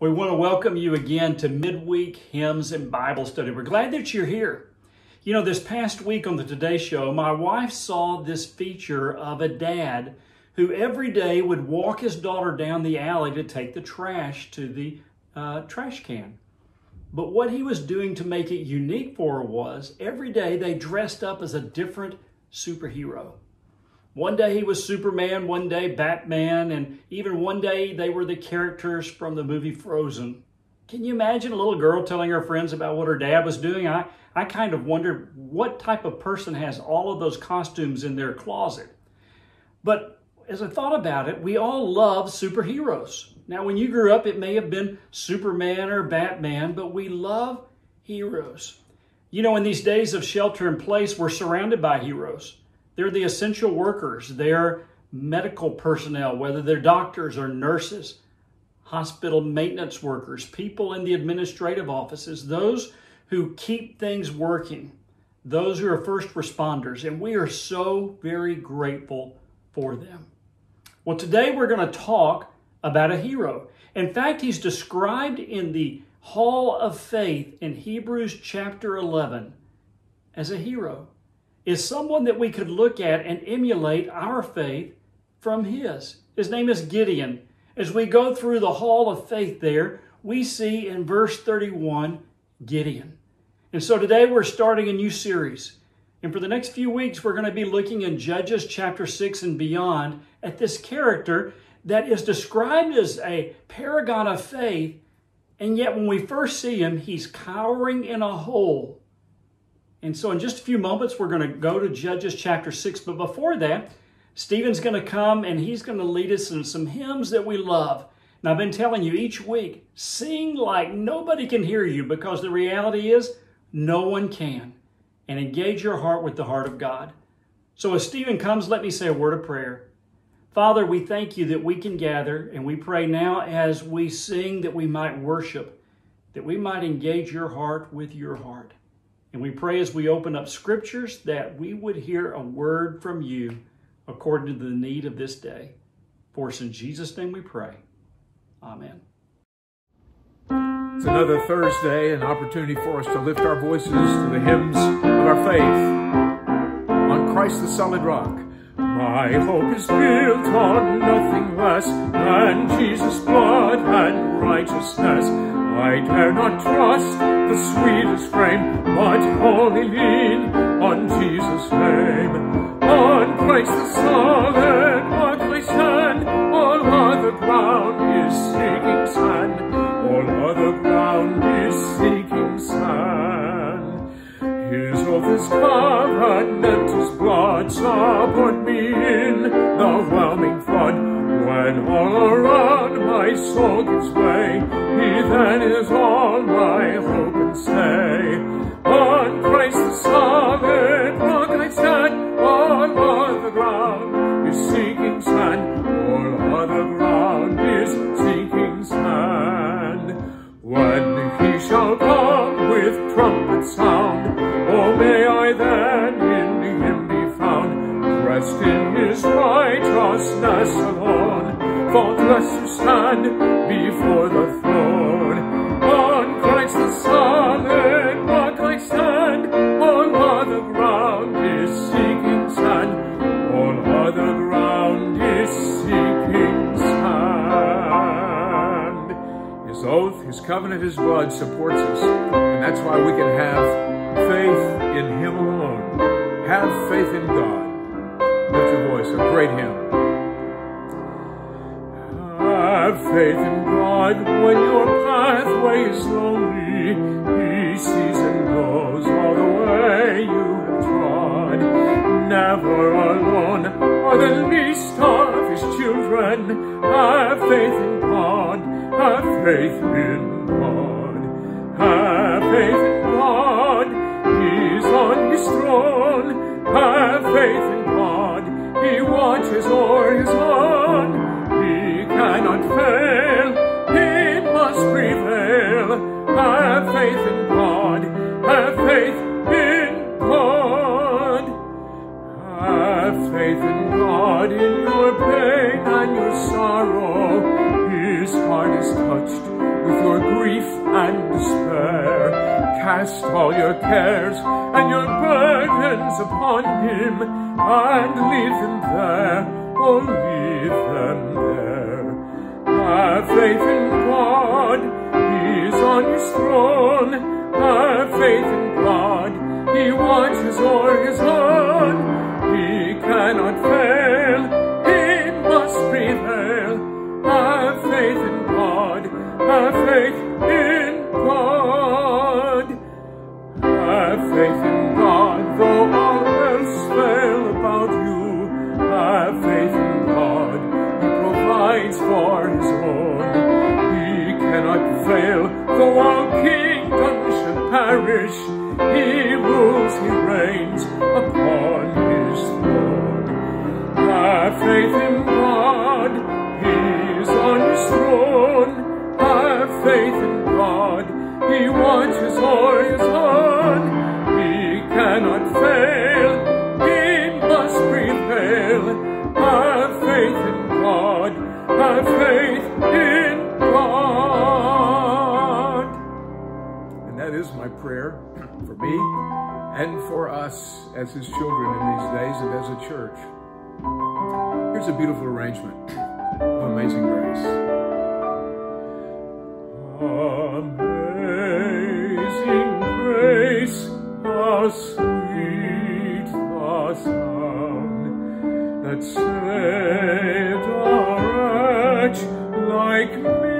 We want to welcome you again to Midweek Hymns and Bible Study. We're glad that you're here. You know, this past week on the Today Show, my wife saw this feature of a dad who every day would walk his daughter down the alley to take the trash to the uh, trash can. But what he was doing to make it unique for her was every day they dressed up as a different superhero. One day he was Superman, one day Batman, and even one day they were the characters from the movie Frozen. Can you imagine a little girl telling her friends about what her dad was doing? I, I kind of wondered what type of person has all of those costumes in their closet. But as I thought about it, we all love superheroes. Now, when you grew up, it may have been Superman or Batman, but we love heroes. You know, in these days of shelter in place, we're surrounded by heroes. They're the essential workers. They're medical personnel, whether they're doctors or nurses, hospital maintenance workers, people in the administrative offices, those who keep things working, those who are first responders. And we are so very grateful for them. Well, today we're going to talk about a hero. In fact, he's described in the Hall of Faith in Hebrews chapter 11 as a hero is someone that we could look at and emulate our faith from his. His name is Gideon. As we go through the hall of faith there, we see in verse 31 Gideon. And so today we're starting a new series. And for the next few weeks, we're going to be looking in Judges chapter 6 and beyond at this character that is described as a paragon of faith. And yet, when we first see him, he's cowering in a hole and so in just a few moments, we're going to go to Judges chapter 6. But before that, Stephen's going to come and he's going to lead us in some hymns that we love. And I've been telling you each week, sing like nobody can hear you because the reality is no one can. And engage your heart with the heart of God. So as Stephen comes, let me say a word of prayer. Father, we thank you that we can gather and we pray now as we sing that we might worship, that we might engage your heart with your heart. And we pray as we open up scriptures that we would hear a word from you according to the need of this day. For us in Jesus' name we pray. Amen. It's another Thursday, an opportunity for us to lift our voices to the hymns of our faith. On Christ the solid rock. My hope is built on nothing less than Jesus' blood and righteousness. I dare not trust the sweetest frame, but wholly lean on Jesus' name. On Christ the solid rock I stand, all other ground is sinking sand, all other ground is sinking sand. His oath is covenant, his blood support me in the whelming flood, when all around my soul gives way, then is all my hope covenant, his blood supports us, and that's why we can have faith in him alone. Have faith in God. Lift your voice, a great hymn. Have faith in God when your pathway is lonely. He sees and knows all the way you have trod. Never alone are the least of his children. Have faith in God. Have faith in faith in God. He's on his throne. Have faith in God. He watches o'er his own He cannot fail, him, and for us as His children in these days and as a church. Here's a beautiful arrangement of Amazing Grace. Amazing grace, how sweet the sound that saved a wretch like me.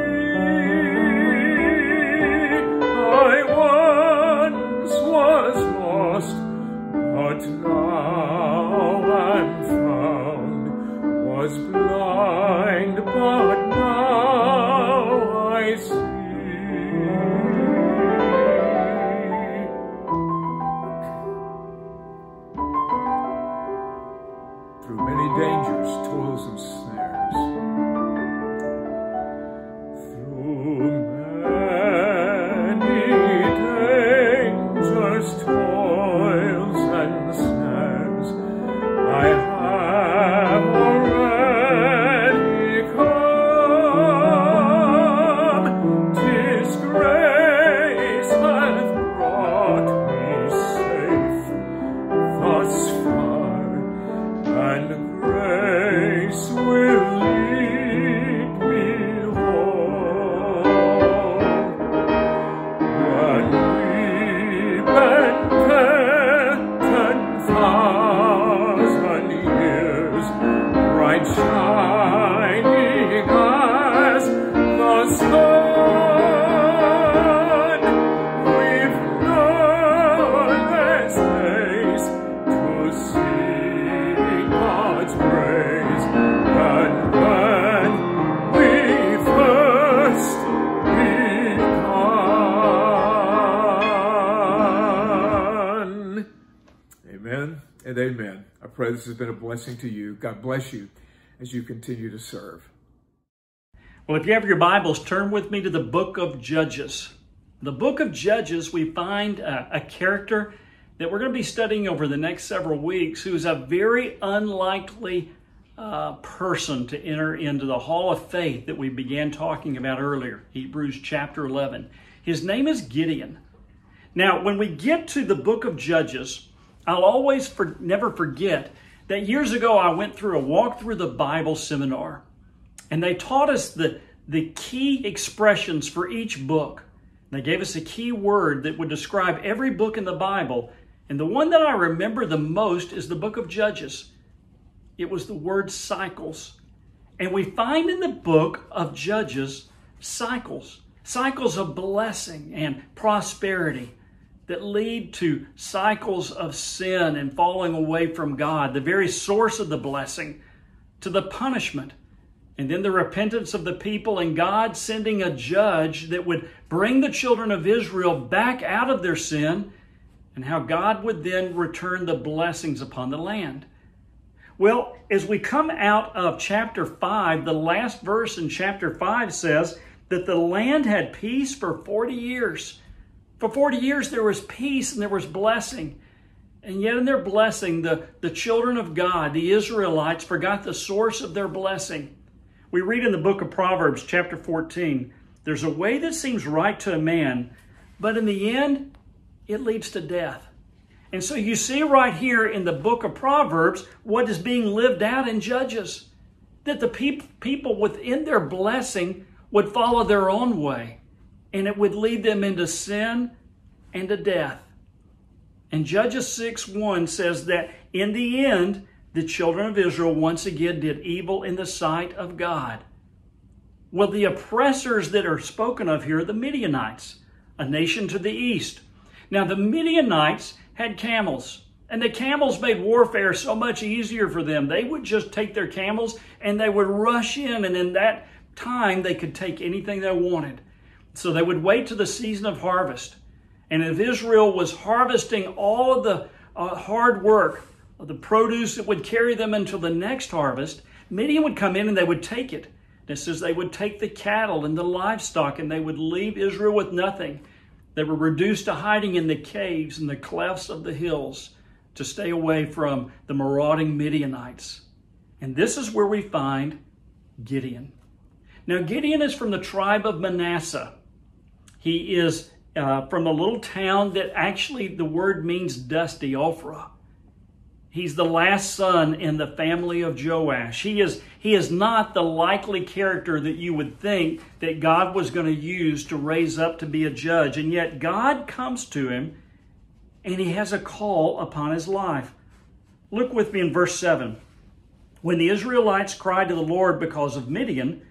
Pray this has been a blessing to you. God bless you as you continue to serve. Well, if you have your Bibles, turn with me to the book of Judges. The book of Judges, we find a, a character that we're going to be studying over the next several weeks who's a very unlikely uh, person to enter into the hall of faith that we began talking about earlier, Hebrews chapter 11. His name is Gideon. Now, when we get to the book of Judges, I'll always for, never forget that years ago I went through a walk through the Bible seminar, and they taught us the, the key expressions for each book. They gave us a key word that would describe every book in the Bible, and the one that I remember the most is the book of Judges. It was the word cycles. And we find in the book of Judges cycles, cycles of blessing and prosperity that lead to cycles of sin and falling away from God, the very source of the blessing, to the punishment, and then the repentance of the people, and God sending a judge that would bring the children of Israel back out of their sin, and how God would then return the blessings upon the land. Well, as we come out of chapter 5, the last verse in chapter 5 says that the land had peace for 40 years. For 40 years, there was peace and there was blessing. And yet, in their blessing, the, the children of God, the Israelites, forgot the source of their blessing. We read in the book of Proverbs, chapter 14, there's a way that seems right to a man, but in the end, it leads to death. And so you see right here in the book of Proverbs what is being lived out in Judges that the peop- people within their blessing would follow their own way and it would lead them into sin and to death. And Judges 6 1 says that in the end, the children of Israel once again did evil in the sight of God. Well, the oppressors that are spoken of here are the Midianites, a nation to the east. Now, the Midianites had camels, and the camels made warfare so much easier for them. They would just take their camels and they would rush in, and in that time, they could take anything they wanted. So they would wait to the season of harvest. And if Israel was harvesting all of the uh, hard work, of the produce that would carry them until the next harvest, Midian would come in and they would take it. And It says they would take the cattle and the livestock and they would leave Israel with nothing. They were reduced to hiding in the caves and the clefts of the hills to stay away from the marauding Midianites. And this is where we find Gideon. Now, Gideon is from the tribe of Manasseh. He is uh, from a little town that actually the word means dusty, Ophrah. He's the last son in the family of Joash. He is, he is not the likely character that you would think that God was going to use to raise up to be a judge. And yet God comes to him and he has a call upon his life. Look with me in verse 7. When the Israelites cried to the Lord because of Midian,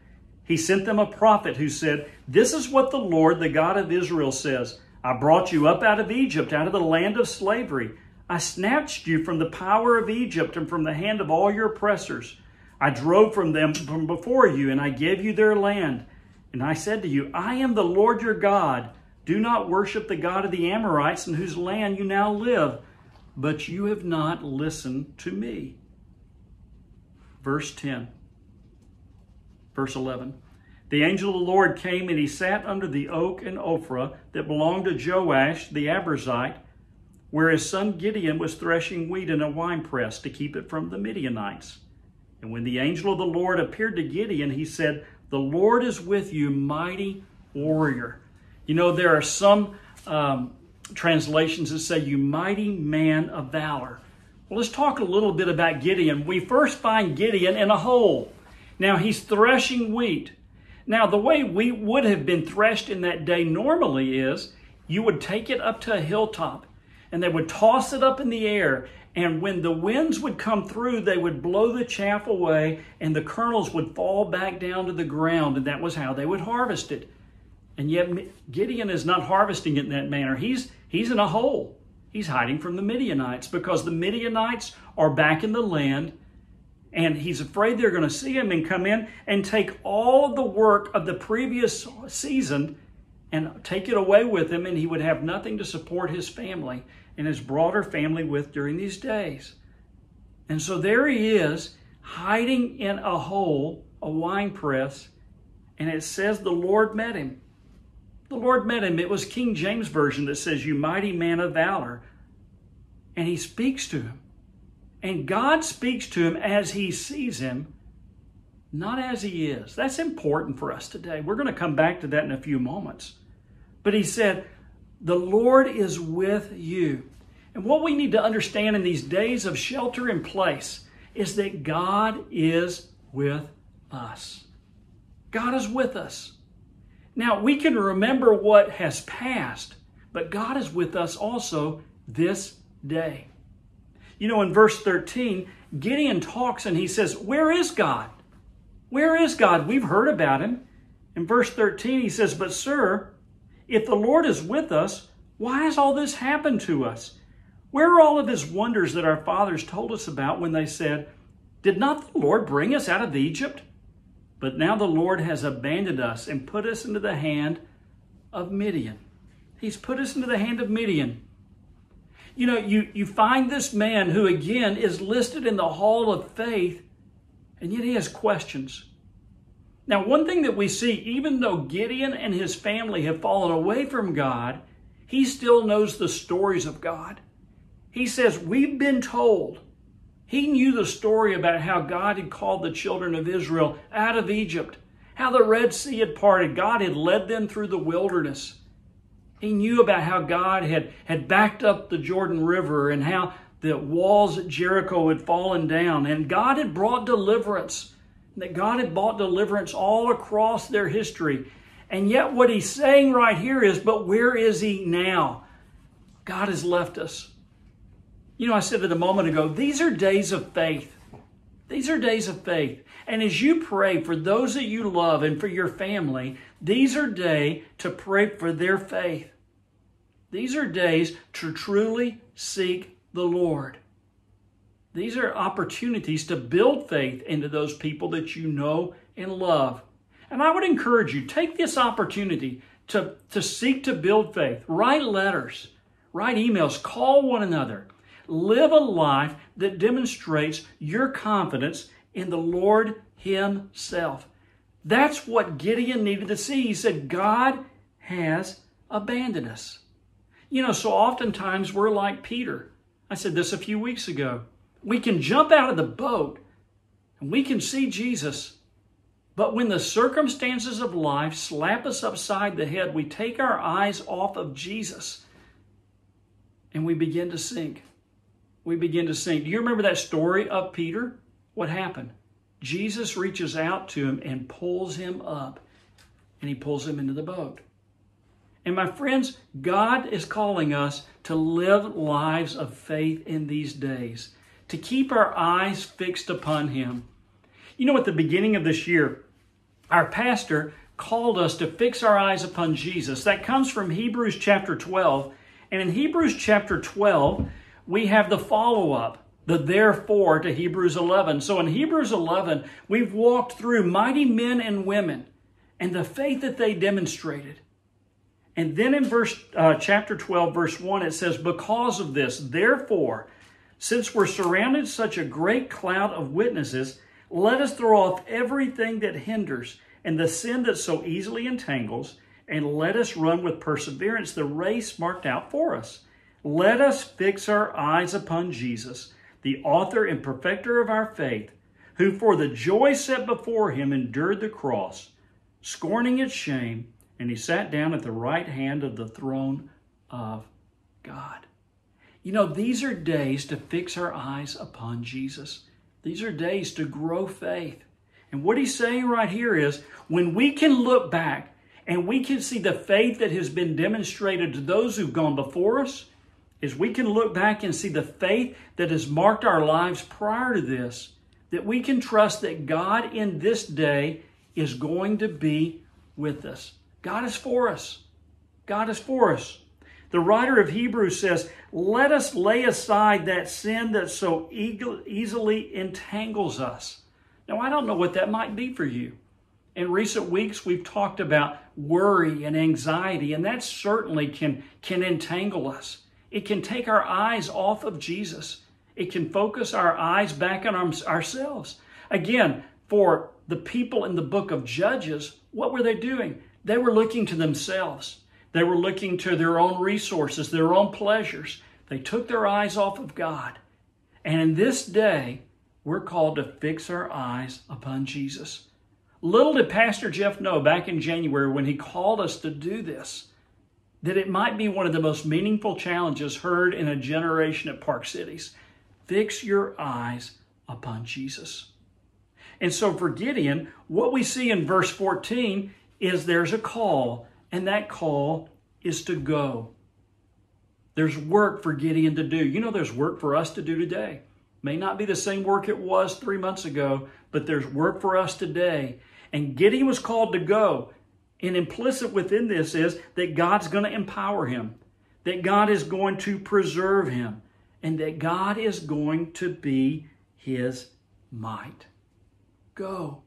he sent them a prophet who said, This is what the Lord, the God of Israel, says I brought you up out of Egypt, out of the land of slavery. I snatched you from the power of Egypt and from the hand of all your oppressors. I drove from them from before you, and I gave you their land. And I said to you, I am the Lord your God. Do not worship the God of the Amorites in whose land you now live. But you have not listened to me. Verse 10. Verse 11. The angel of the Lord came and he sat under the oak in Ophrah that belonged to Joash the Abiezrite where his son Gideon was threshing wheat in a winepress to keep it from the Midianites. And when the angel of the Lord appeared to Gideon, he said, The Lord is with you, mighty warrior. You know, there are some um, translations that say, You mighty man of valor. Well, let's talk a little bit about Gideon. We first find Gideon in a hole. Now, he's threshing wheat. Now, the way wheat would have been threshed in that day normally is you would take it up to a hilltop and they would toss it up in the air. And when the winds would come through, they would blow the chaff away and the kernels would fall back down to the ground. And that was how they would harvest it. And yet Gideon is not harvesting it in that manner. He's, he's in a hole. He's hiding from the Midianites because the Midianites are back in the land and he's afraid they're going to see him and come in and take all the work of the previous season and take it away with him, and he would have nothing to support his family and his broader family with during these days. And so there he is, hiding in a hole, a wine press, and it says the Lord met him. The Lord met him. It was King James Version that says, You mighty man of valor. And he speaks to him. And God speaks to him as he sees him, not as he is. That's important for us today. We're going to come back to that in a few moments. But he said, the Lord is with you. And what we need to understand in these days of shelter in place is that God is with us. God is with us. Now, we can remember what has passed, but God is with us also this day. You know, in verse 13, Gideon talks and he says, Where is God? Where is God? We've heard about him. In verse 13, he says, But, sir, if the Lord is with us, why has all this happened to us? Where are all of his wonders that our fathers told us about when they said, Did not the Lord bring us out of Egypt? But now the Lord has abandoned us and put us into the hand of Midian. He's put us into the hand of Midian. You know, you, you find this man who again is listed in the hall of faith, and yet he has questions. Now, one thing that we see, even though Gideon and his family have fallen away from God, he still knows the stories of God. He says, We've been told. He knew the story about how God had called the children of Israel out of Egypt, how the Red Sea had parted. God had led them through the wilderness. He knew about how God had, had backed up the Jordan River and how the walls at Jericho had fallen down, and God had brought deliverance. That God had brought deliverance all across their history. And yet, what he's saying right here is, but where is he now? God has left us. You know, I said it a moment ago, these are days of faith. These are days of faith. And as you pray for those that you love and for your family, these are days to pray for their faith. These are days to truly seek the Lord. These are opportunities to build faith into those people that you know and love. And I would encourage you, take this opportunity to, to seek to build faith. Write letters, write emails, call one another. Live a life that demonstrates your confidence in the Lord Himself. That's what Gideon needed to see. He said, God has abandoned us. You know, so oftentimes we're like Peter. I said this a few weeks ago. We can jump out of the boat and we can see Jesus. But when the circumstances of life slap us upside the head, we take our eyes off of Jesus and we begin to sink. We begin to sink. Do you remember that story of Peter? What happened? Jesus reaches out to him and pulls him up, and he pulls him into the boat. And my friends, God is calling us to live lives of faith in these days, to keep our eyes fixed upon Him. You know, at the beginning of this year, our pastor called us to fix our eyes upon Jesus. That comes from Hebrews chapter 12. And in Hebrews chapter 12, we have the follow up the therefore to Hebrews 11. So in Hebrews 11, we've walked through mighty men and women and the faith that they demonstrated. And then in verse uh, chapter 12 verse 1 it says because of this therefore since we're surrounded such a great cloud of witnesses let us throw off everything that hinders and the sin that so easily entangles and let us run with perseverance the race marked out for us. Let us fix our eyes upon Jesus the author and perfecter of our faith, who for the joy set before him endured the cross, scorning its shame, and he sat down at the right hand of the throne of God. You know, these are days to fix our eyes upon Jesus. These are days to grow faith. And what he's saying right here is when we can look back and we can see the faith that has been demonstrated to those who've gone before us, is we can look back and see the faith that has marked our lives prior to this, that we can trust that God in this day is going to be with us. God is for us. God is for us. The writer of Hebrews says, Let us lay aside that sin that so easily entangles us. Now, I don't know what that might be for you. In recent weeks, we've talked about worry and anxiety, and that certainly can, can entangle us. It can take our eyes off of Jesus. It can focus our eyes back on ourselves. Again, for the people in the book of Judges, what were they doing? They were looking to themselves. They were looking to their own resources, their own pleasures. They took their eyes off of God. And in this day, we're called to fix our eyes upon Jesus. Little did Pastor Jeff know back in January when he called us to do this that it might be one of the most meaningful challenges heard in a generation at Park Cities. Fix your eyes upon Jesus. And so for Gideon, what we see in verse 14 is there's a call, and that call is to go. There's work for Gideon to do. You know, there's work for us to do today. May not be the same work it was three months ago, but there's work for us today. And Gideon was called to go. And implicit within this is that God's going to empower him, that God is going to preserve him, and that God is going to be his might. Go.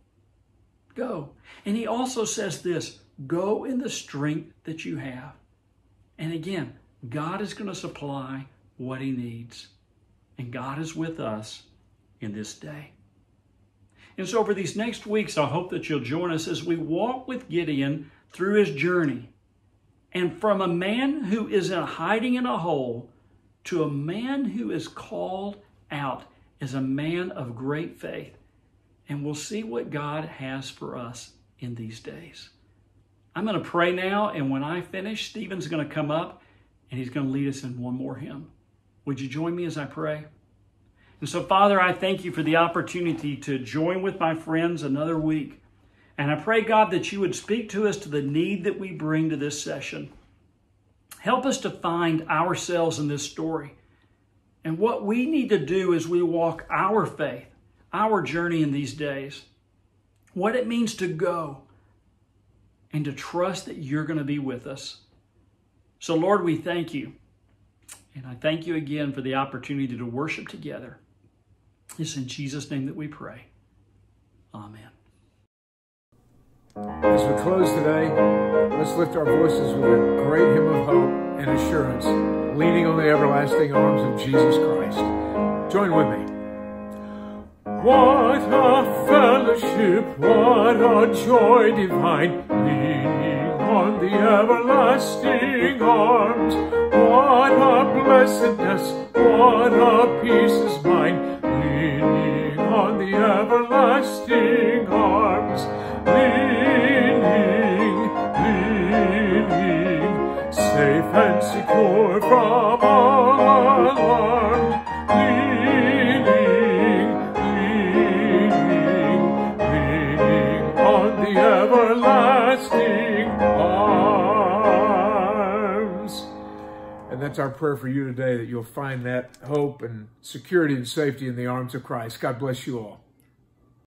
Go. And he also says this go in the strength that you have. And again, God is going to supply what he needs. And God is with us in this day. And so, over these next weeks, I hope that you'll join us as we walk with Gideon through his journey. And from a man who is in hiding in a hole to a man who is called out as a man of great faith. And we'll see what God has for us in these days. I'm going to pray now, and when I finish, Stephen's going to come up and he's going to lead us in one more hymn. Would you join me as I pray? And so, Father, I thank you for the opportunity to join with my friends another week. And I pray, God, that you would speak to us to the need that we bring to this session. Help us to find ourselves in this story and what we need to do as we walk our faith, our journey in these days, what it means to go and to trust that you're going to be with us. So, Lord, we thank you. And I thank you again for the opportunity to worship together. It's in Jesus' name that we pray. Amen. As we close today, let's lift our voices with a great hymn of hope and assurance, leaning on the everlasting arms of Jesus Christ. Join with me. What a fellowship, what a joy divine, leaning on the everlasting arms. What a blessedness, what a peace is mine, leaning on the everlasting arms. Leaning, leaning, safe and secure from all alarm. That's our prayer for you today, that you'll find that hope and security and safety in the arms of Christ. God bless you all.